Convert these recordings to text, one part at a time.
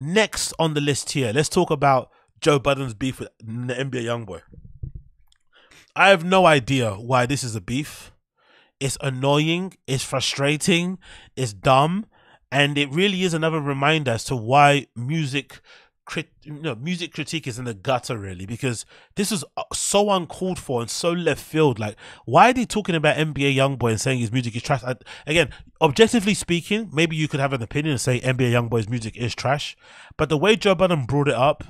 next on the list here, let's talk about Joe Budden's beef with NBA YoungBoy. I have no idea why this is a beef. It's annoying, it's frustrating, it's dumb, and it really is another reminder as to why music crit, you know, music critique is in the gutter really because this is uh, so uncalled for and so left field. Like, why are they talking about NBA YoungBoy and saying his music is trash? I, again, objectively speaking, maybe you could have an opinion and say NBA YoungBoy's music is trash, but the way Joe Budden brought it up,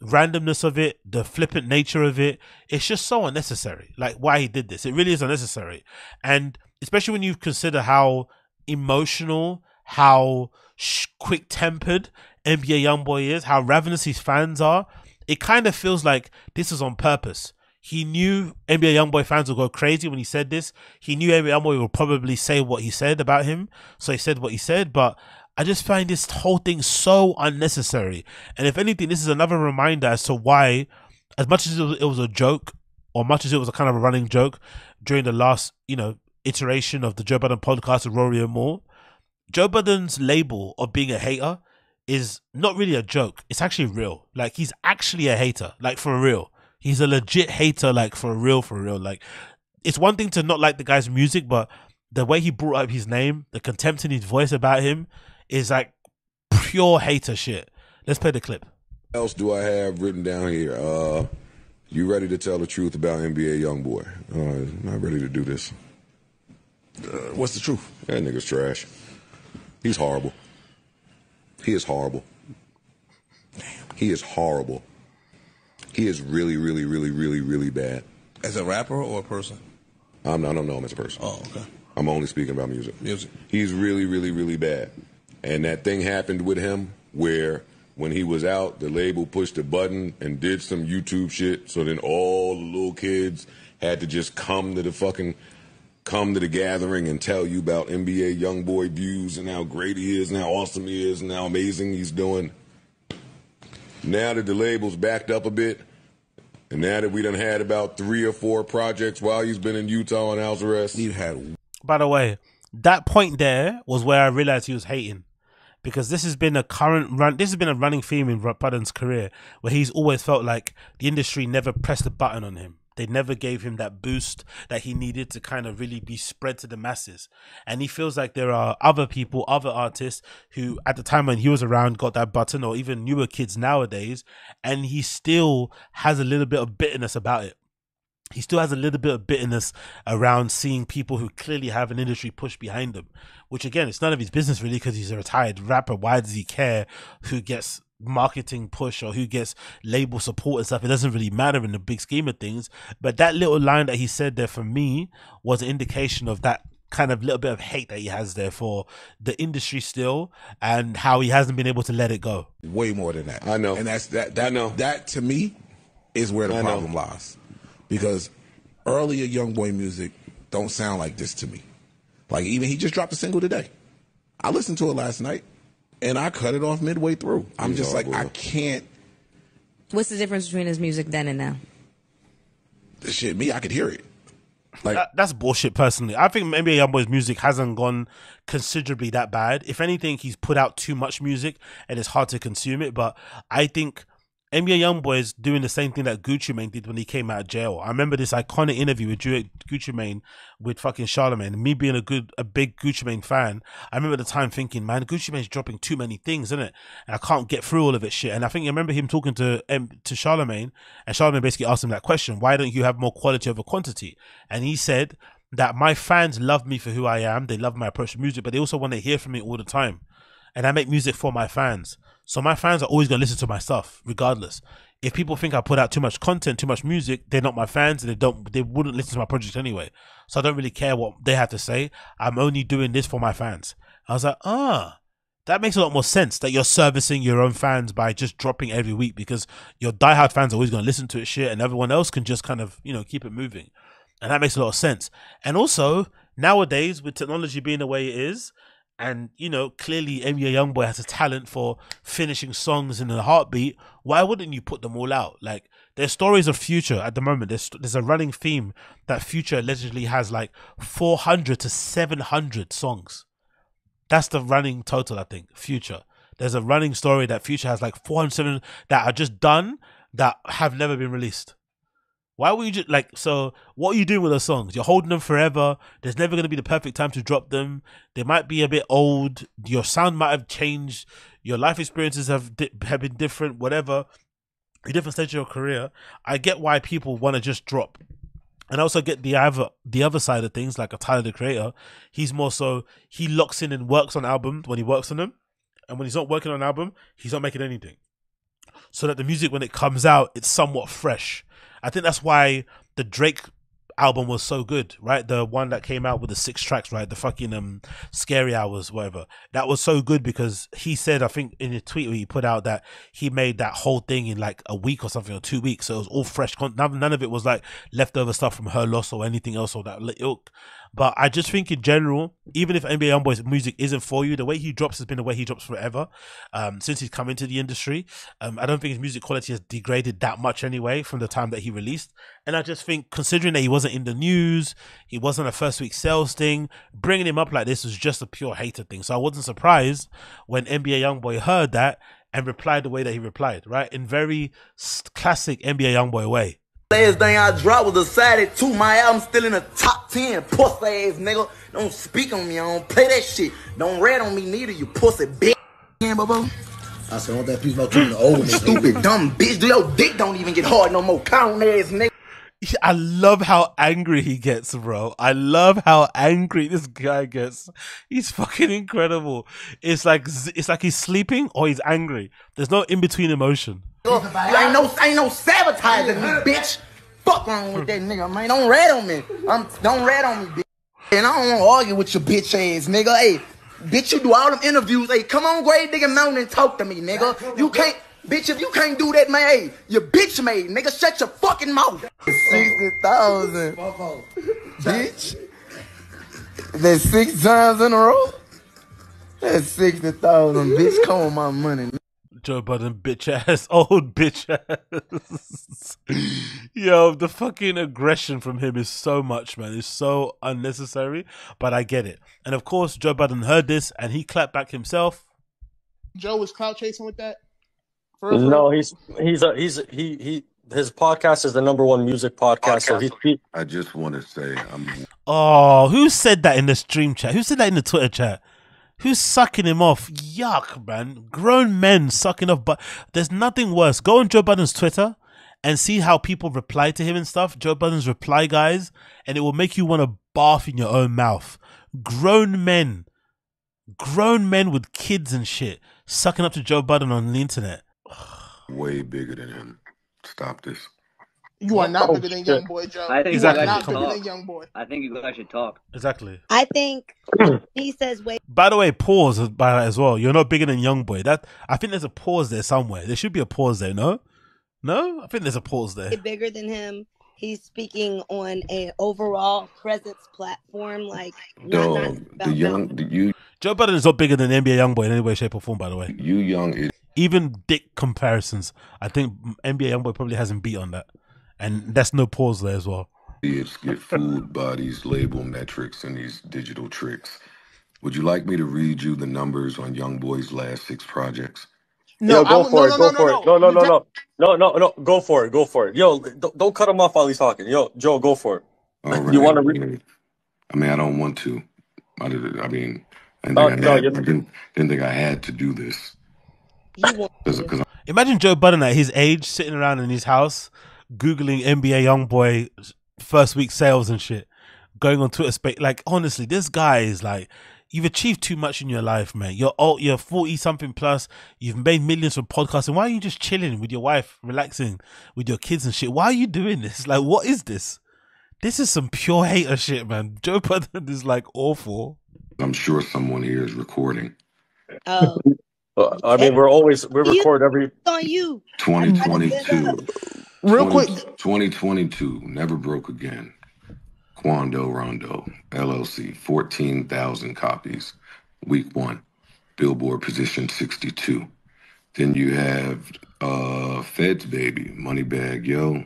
randomness of it, the flippant nature of it, it's just so unnecessary. Like why he did this, it really is unnecessary, and especially when you consider how emotional, how quick tempered NBA YoungBoy is, how ravenous his fans are, it kind of feels like this is on purpose. He knew NBA YoungBoy fans would go crazy when he said this. He knew NBA YoungBoy would probably say what he said about him, so he said what he said. But I just find this whole thing so unnecessary. And if anything, this is another reminder as to why, as much as it was, a joke, or much as it was a kind of a running joke during the last, you know, iteration of the Joe Budden podcast with Rory and Mal, Joe Budden's label of being a hater is not really a joke. It's actually real. Like he's actually a hater, like for real. He's a legit hater, like for real, for real. Like it's one thing to not like the guy's music, but the way he brought up his name, the contempt in his voice about him, is like pure hater shit. Let's play the clip. What else do I have written down here? Uh, you ready to tell the truth about NBA YoungBoy? Uh, not ready to do this. Uh, what's the truth? That nigga's trash. He's horrible. He is horrible. He is horrible. He is really, really, really, really, really bad. As a rapper or a person? I'm, I don't know him as a person. Oh, okay. I'm only speaking about music. Music. He's really, really, really bad. And that thing happened with him where when he was out, the label pushed a button and did some YouTube shit. So then all the little kids had to just come to the fucking come to the gathering and tell you about NBA YoungBoy views and how great he is and how awesome he is and how amazing he's doing. Now that the label's backed up a bit, and now that we done had about three or four projects while he's been in Utah on house arrest, You've had By the way, that point there was where I realized he was hating. Because this has been a current run, this has been a running theme in Budden's career, where he's always felt like the industry never pressed a button on him. They never gave him that boost that he needed to kind of really be spread to the masses. And he feels like there are other people, other artists who at the time when he was around got that button, or even newer kids nowadays, and he still has a little bit of bitterness about it. He still has a little bit of bitterness around seeing people who clearly have an industry push behind them, which again, it's none of his business really because he's a retired rapper. Why does he care who gets marketing push or who gets label support and stuff. It doesn't really matter in the big scheme of things. But that little line that he said there for me was an indication of that kind of little bit of hate that he has there for the industry still and how he hasn't been able to let it go. way more than that. I know. And that's that that I know. that to me is where the I know. problem lies. Because earlier young boy music don't sound like this to me. Like even he just dropped a single today. I listened to it last night and I cut it off midway through. I'm He's just like. I can't What's the difference between his music then and now? shit me, I could hear it. Like That, that's bullshit personally. I think NBA Youngboy's music hasn't gone considerably that bad. If anything, he's put out too much music and it's hard to consume it. But I think NBA Youngboy is doing the same thing that Gucci Mane did when he came out of jail. I remember this iconic interview with Gucci Mane with fucking Charlemagne. Me being a good, a big Gucci Mane fan, I remember the time thinking, man, Gucci Mane's dropping too many things, isn't it? And I can't get through all of it shit. And I think I remember him talking to um, to Charlemagne, and Charlemagne basically asked him that question: Why don't you have more quality over quantity? And he said that my fans love me for who I am. They love my approach to music, but they also want to hear from me all the time. And I make music for my fans. So my fans are always going to listen to my stuff, regardless. If people think I put out too much content, too much music, they're not my fans and they don't they wouldn't listen to my project anyway. So I don't really care what they have to say. I'm only doing this for my fans. I was like, ah, that makes a lot more sense that you're servicing your own fans by just dropping every week because your diehard fans are always going to listen to it shit and everyone else can just kind of, you know, keep it moving. And that makes a lot of sense. And also, nowadays, with technology being the way it is, and you know, clearly NBA Youngboy has a talent for finishing songs in a heartbeat. Why wouldn't you put them all out? Like there's stories of Future at the moment. There's there's a running theme that Future allegedly has like 400 to 700 songs. That's the running total, I think. Future. there's a running story that Future has like 407 that are just done that have never been released. Why would you just like so? What are you doing with those songs? You're holding them forever. There's never going to be the perfect time to drop them. They might be a bit old. Your sound might have changed. Your life experiences have have been different. Whatever, a different stage of your career. I get why people want to just drop and I also get the other the other side of things, like a Tyler the Creator. He's more so he locks in and works on albums when he works on them, and when he's not working on an album, he's not making anything. So that the music when it comes out, it's somewhat fresh. I think that's why the Drake album was so good, right? The one that came out with the six tracks, right? The fucking um scary hours, whatever. That was so good because he said, I think in a tweet where he put out that he made that whole thing in like a week or something or two weeks. So it was all fresh. None, none of it was like leftover stuff from her loss or anything else or that ilk. But I just think in general, even if NBA Youngboy's music isn't for you, the way he drops has been the way he drops forever. Um, since he's come into the industry, um, I don't think his music quality has degraded that much anyway from the time that he released. And I just think, considering that he wasn't in the news, he wasn't a first week sales thing, bringing him up like this was just a pure hater thing. So I wasn't surprised when NBA Youngboy heard that and replied the way that he replied, right? In very classic NBA Youngboy way. Last thing I dropped was decided to my album still in the top 10. Pussy ass nigga. Don't speak on me. I don't play that shit. Don't rat on me neither, you pussy bitch. Yeah, bubba. I said, want that piece about keeping the old nigga. Stupid dumb bitch. Do your dick don't even get hard no more. Count ass nigga. I love how angry he gets, bro. I love how angry this guy gets. He's fucking incredible. It's like it's like he's sleeping or he's angry. There's no in between emotion. You ain't no ain't no sabotaging me, bitch. Fuck wrong with that nigga, man. Don't rat on me. I'm don't rat on me, bitch. And I don't want to argue with your bitch ass, nigga. Hey, bitch, you do all them interviews. Hey, come on, Grave Digger Mountain and talk to me, nigga. You can't, bitch, if you can't do that, man, hey, you bitch made, nigga. Shut your fucking mouth. Sixty thousand, bitch. That's six times in a row. That's sixty thousand, bitch. Come on, my money. Joe Budden, bitch ass, old bitch ass. Yo, the fucking aggression from him is so much, man. It's so unnecessary, but I get it. And of course, Joe Budden heard this and he clapped back himself. Joe was clout chasing with that. For No, he's he's a, he's he he his podcast is the number one music podcast. So he's he, I just want to say I'm Oh, who said that in the stream chat? Who said that in the Twitter chat? Who's sucking him off? Yuck, man. Grown men sucking off. But there's nothing worse. Go on Joe Budden's Twitter and see how people reply to him and stuff. Joe Budden's reply guys, and it will make you want to bath in your own mouth. Grown men, grown men with kids and shit, sucking up to Joe Biden on the internet. way bigger than him. Stop this. You are not Oh, bigger than. Young Boy, Joe. I think Exactly. You are guys not should bigger talk. than Young Boy. I think you guys should talk. Exactly. I think he says wait. By the way, pause by that as well. You're not bigger than Young Boy. That I think there's a pause there somewhere. There should be a pause there. No, no. I think there's a pause there. bigger than him. He's speaking on a overall presence platform, like not, not the young, the, you, Joe Budden is not bigger than NBA Youngboy in any way, shape, or form. By the way, you young is even dick comparisons, I think NBA Youngboy probably hasn't beat on that, and that's no pause there as well. idiots get fooled by these label metrics and these digital tricks. Would you like me to read you the numbers on Young Boy's last six projects? No, yo, go I, for no, it, no, go no, for no, it. No, no, no, no, no, no, no. Go for it, go for it. Yo, don't, don't cut him off while he's talking. Yo, Joe, go for it. All right. You want to I read? mean, I mean, I don't want to. I, did, I mean, I didn't No, think I, had, you. I didn't, didn't think I had to do this You want because Imagine Joe Budden at his age sitting around in his house, googling NBA Youngboy first week sales and shit, going on Twitter space. Like honestly, this guy is like. You've achieved too much in your life, man. You're old, you're forty something plus. You've made millions from podcasting. Why are you just chilling with your wife, relaxing with your kids and shit? Why are you doing this? Like, what is this? This is some pure hater shit, man. Joe Budden is like awful. I'm sure someone here is recording. oh Uh, I mean, we're always we record every. on you. 2022. Real 20 quick, 2022, never broke again. Quando Rondo, LLC, 14,000 copies. Week one, Billboard position 62. Then you have uh, Feds Baby, Moneybagg Yo,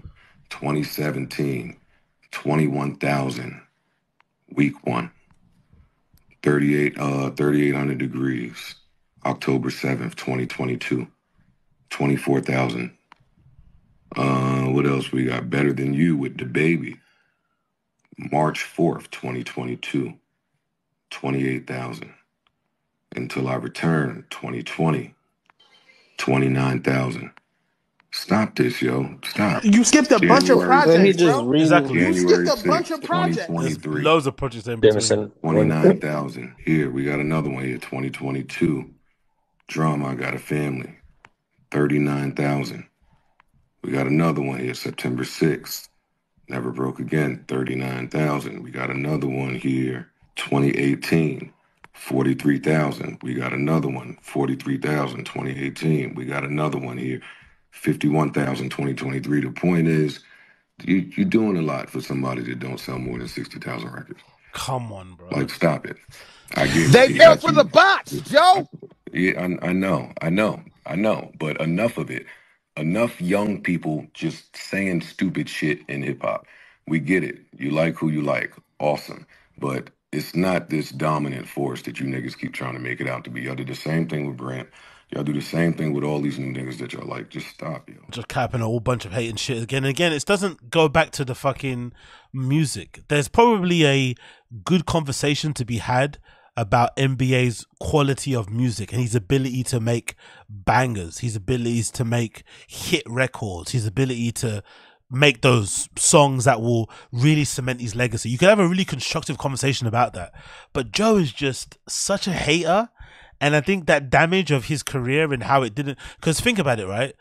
2017, 21,000. Week one, 38, uh, 3,800 degrees. October 7th, 2022. 24,000. Uh, what else we got? Better Than You with DaBaby. March 4th, 2022. 28,000. Until I Return, 2020. 29,000. Stop this, yo. Stop. You skipped a bunch of January- projects, He just bro. re- Exactly. You January skipped a bunch of projects. There's 2023. loads of projects in between. 29,000. Here, we got another one here, 2022. Drama, I Got a Family. 39,000. We got another one here, September 6th. Never Broke Again, 39,000. We got another one here, 2018. 43,000. We got another one, 43,000, 2018. We got another one here, 51,000, 2023. The point is, you, you're doing a lot for somebody that don't sell more than 60,000 records. Come on, bro. Like, stop it. I get They you fell got for you- the bots, Joe. Yeah, I, I know, I know, I know, but enough of it. Enough young people just saying stupid shit in hip hop. We get it. You like who you like. Awesome. But it's not this dominant force that you niggas keep trying to make it out to be. Y'all did the same thing with Brant. Y'all do the same thing with all these new niggas that y'all like. Just stop, yo. just capping a whole bunch of hate and shit again and again. It doesn't go back to the fucking music. There's probably a good conversation to be had about NBA's quality of music and his ability to make bangers, his abilities to make hit records, his ability to make those songs that will really cement his legacy. You can have a really constructive conversation about that. But Joe is just such a hater. And I think that damage of his career and how it didn't, because think about it, right?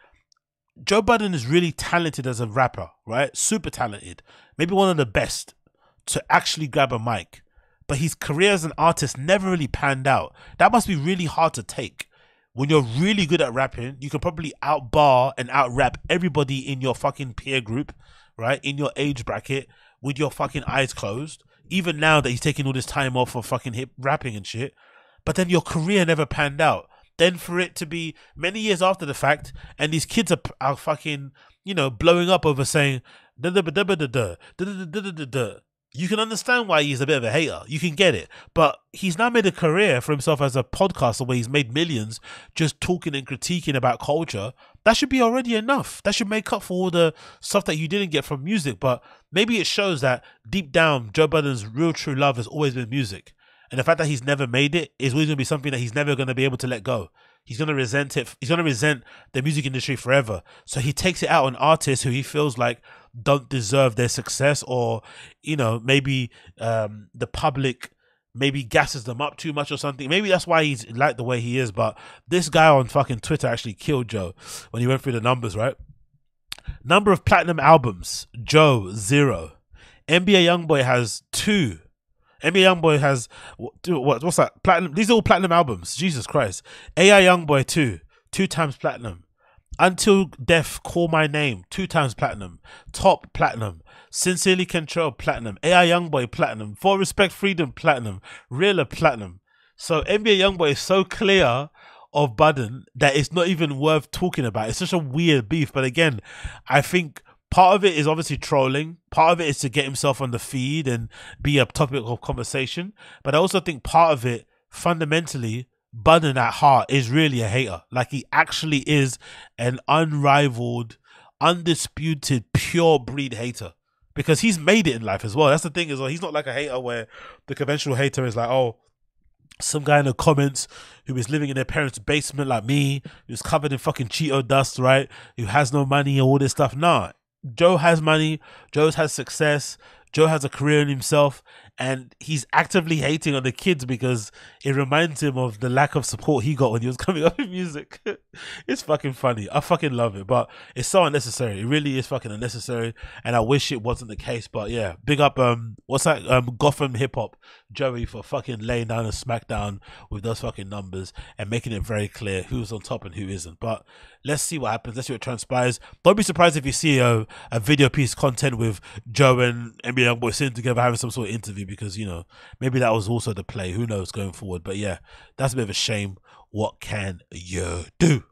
Joe Budden is really talented as a rapper, right? Super talented. Maybe one of the best to actually grab a mic. But his career as an artist never really panned out. That must be really hard to take. When you're really good at rapping, you can probably outbar and out rap everybody in your fucking peer group, right? In your age bracket with your fucking eyes closed. Even now that he's taking all this time off for fucking hip rapping and shit. But then your career never panned out. Then for it to be many years after the fact, and these kids are, are fucking, you know, blowing up over saying da da da da da da da da da da da. You can understand why he's a bit of a hater. You can get it. But he's now made a career for himself as a podcaster where he's made millions just talking and critiquing about culture. That should be already enough. That should make up for all the stuff that you didn't get from music. But maybe it shows that deep down, Joe Budden's real true love has always been music. And the fact that he's never made it is always going to be something that he's never going to be able to let go. He's going to resent it. He's going to resent the music industry forever. So he takes it out on artists who he feels like don't deserve their success or, you know, maybe um, the public maybe gasses them up too much or something. Maybe that's why he's like the way he is. But this guy on fucking Twitter actually killed Joe when he went through the numbers, right? Number of platinum albums, Joe, zero. NBA Youngboy has two. NBA Youngboy has what, what? What's that? Platinum. These are all platinum albums. Jesus Christ. AI Youngboy two, two times platinum. Until Death Call My Name, two times platinum. Top platinum. Sincerely Kentrell platinum. AI Youngboy platinum. For Respect Freedom platinum. Realer platinum. So NBA Youngboy is so clear of Budden that it's not even worth talking about. It's such a weird beef. But again, I think part of it is obviously trolling. Part of it is to get himself on the feed and be a topic of conversation. But I also think part of it, fundamentally, Budden at heart is really a hater. Like he actually is an unrivaled, undisputed, pure breed hater. Because he's made it in life as well. That's the thing is, well, he's not like a hater where the conventional hater is like, oh, some guy in the comments who is living in their parents' basement like me, who's covered in fucking Cheeto dust, right? Who has no money and all this stuff. Nah, Joe has money. Joe has success. Joe has a career in himself, and he's actively hating on the kids because it reminds him of the lack of support he got when he was coming up in music. it's fucking funny. I fucking love it, but it's so unnecessary. It really is fucking unnecessary, and I wish it wasn't the case. But yeah, big up um, what's that um Gotham hip hop Joey for fucking laying down a smackdown with those fucking numbers and making it very clear who's on top and who isn't. But let's see what happens. Let's see what transpires. Don't be surprised if you see a, a video piece content with Joe and NBA Youngboy sitting together having some sort of interview because you know maybe that was also the play. Who knows going forward? But yeah, that's a bit of a shame. What can you do?